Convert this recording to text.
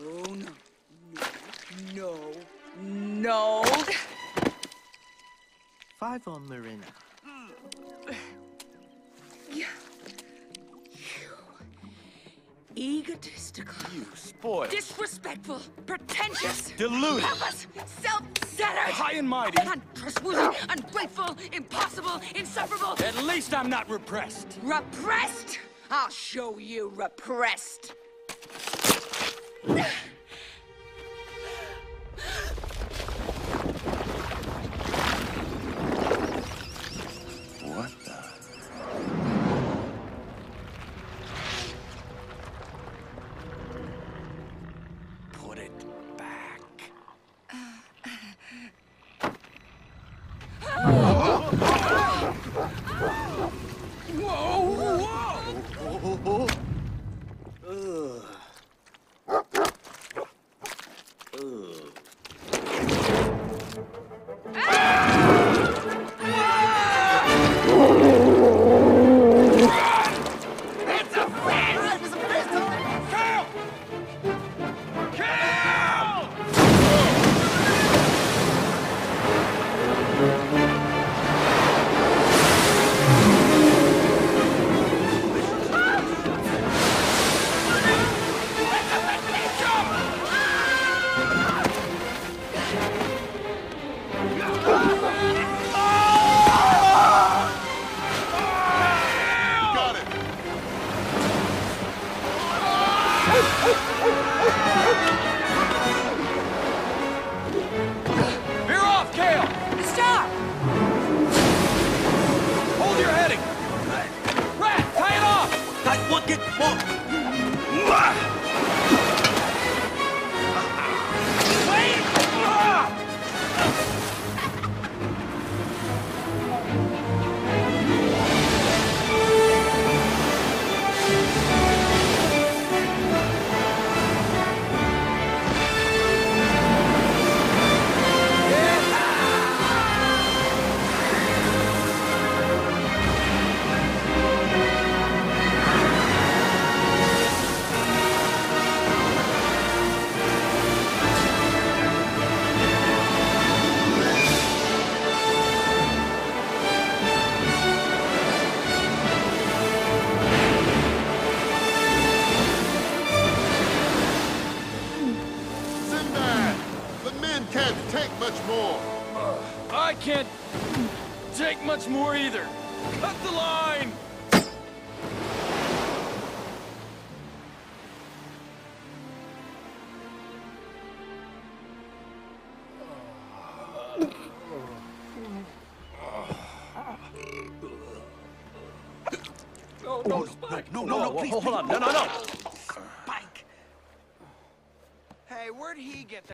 Oh, no. No. No. No. Five on Marina. Egotistical. You spoiled. Disrespectful. Pretentious. Deluded. Pompous. Self-centered. High and mighty. Untrustworthy. Ungrateful. Impossible. Insufferable. At least I'm not repressed. Repressed? I'll show you repressed. Whoa! It's Oh, oh, oh, oh. Can't take much more. Uh, I can't take much more either. Cut the line! No, no, no, no, no, please, hold on. No, no, no. Spike! Hey, where'd he get that?